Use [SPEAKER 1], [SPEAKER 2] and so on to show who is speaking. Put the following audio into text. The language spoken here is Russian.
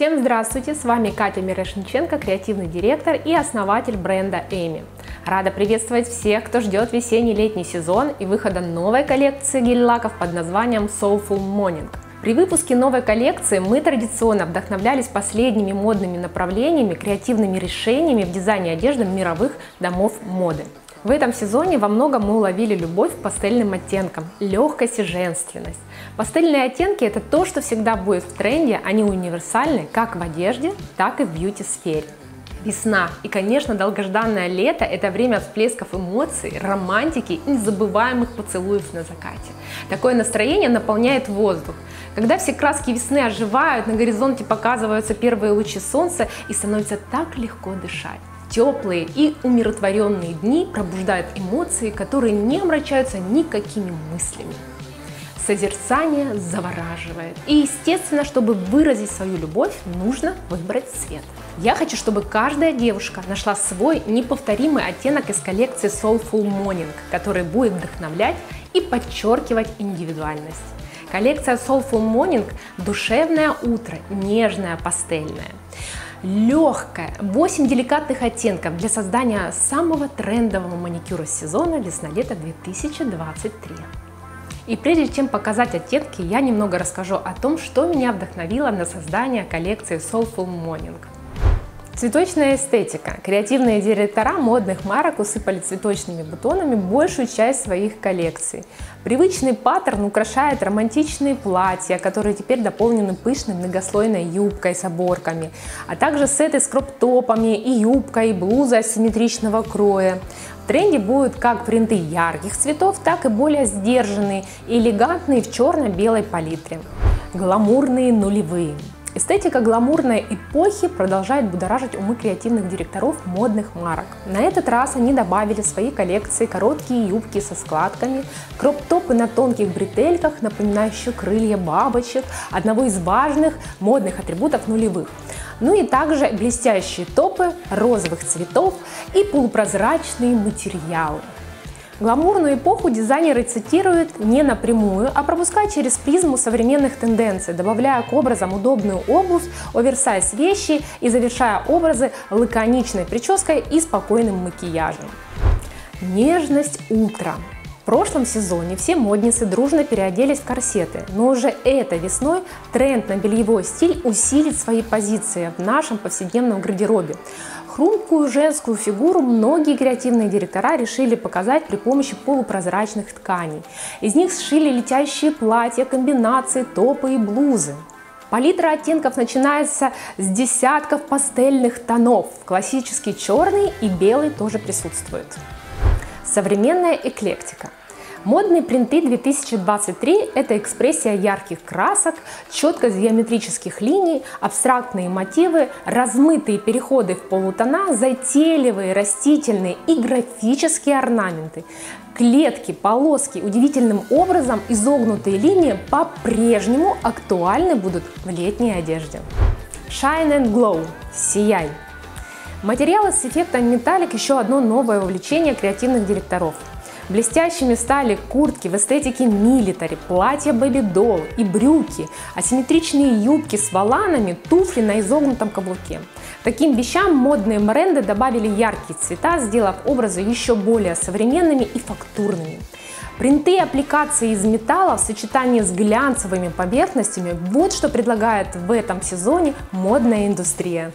[SPEAKER 1] Всем здравствуйте, с вами Катя Мирошниченко, креативный директор и основатель бренда Эми. Рада приветствовать всех, кто ждет весенний-летний сезон и выхода новой коллекции гель-лаков под названием Soulful Morning. При выпуске новой коллекции мы традиционно вдохновлялись последними модными направлениями, креативными решениями в дизайне одежды мировых домов моды. В этом сезоне во многом мы уловили любовь к пастельным оттенкам, легкость и женственность. Пастельные оттенки это то, что всегда будет в тренде, они универсальны как в одежде, так и в бьюти-сфере. Весна и, конечно, долгожданное лето – это время всплесков эмоций, романтики и незабываемых поцелуев на закате. Такое настроение наполняет воздух. Когда все краски весны оживают, на горизонте показываются первые лучи солнца и становится так легко дышать. Теплые и умиротворенные дни пробуждают эмоции, которые не омрачаются никакими мыслями. Созерцание завораживает. И естественно, чтобы выразить свою любовь, нужно выбрать цвет. Я хочу, чтобы каждая девушка нашла свой неповторимый оттенок из коллекции Soulful Morning, который будет вдохновлять и подчеркивать индивидуальность. Коллекция Soulful Morning – душевное утро, нежное, пастельное легкая, 8 деликатных оттенков для создания самого трендового маникюра сезона весна-лето 2023. И прежде чем показать оттенки, я немного расскажу о том, что меня вдохновило на создание коллекции Soulful Morning. Цветочная эстетика. Креативные директора модных марок усыпали цветочными бутонами большую часть своих коллекций. Привычный паттерн украшает романтичные платья, которые теперь дополнены пышной многослойной юбкой с оборками, а также сеты с кроп-топами и юбкой, и блузы асимметричного кроя. В тренде будут как принты ярких цветов, так и более сдержанные и элегантные в черно-белой палитре. Гламурные нулевые. Эстетика гламурной эпохи продолжает будоражить умы креативных директоров модных марок. На этот раз они добавили в свои коллекции короткие юбки со складками, кроп-топы на тонких бретельках, напоминающие крылья бабочек, одного из важных модных атрибутов нулевых. Ну и также блестящие топы розовых цветов и полупрозрачные материалы. Гламурную эпоху дизайнеры цитируют не напрямую, а пропуская через призму современных тенденций, добавляя к образам удобную обувь, оверсайз вещи и завершая образы лаконичной прической и спокойным макияжем. Нежность утра. Прошлом сезоне все модницы дружно переоделись в корсеты, но уже этой весной тренд на бельевой стиль усилит свои позиции в нашем повседневном гардеробе. Хрупкую женскую фигуру многие креативные директора решили показать при помощи полупрозрачных тканей. Из них сшили летящие платья, комбинации, топы и блузы. Палитра оттенков начинается с десятков пастельных тонов. Классический черный и белый тоже присутствуют. Современная эклектика. Модные принты 2023 – это экспрессия ярких красок, четкость геометрических линий, абстрактные мотивы, размытые переходы в полутона, затейливые, растительные и графические орнаменты. Клетки, полоски, удивительным образом изогнутые линии по-прежнему актуальны будут в летней одежде. Shine and Glow – сияй. Материалы с эффектом металлик – еще одно новое увлечение креативных директоров – Блестящими стали куртки в эстетике милитари, платья бэби-долл и брюки, асимметричные юбки с воланами, туфли на изогнутом каблуке. Таким вещам модные бренды добавили яркие цвета, сделав образы еще более современными и фактурными. Принты и аппликации из металла в сочетании с глянцевыми поверхностями – вот что предлагает в этом сезоне модная индустрия.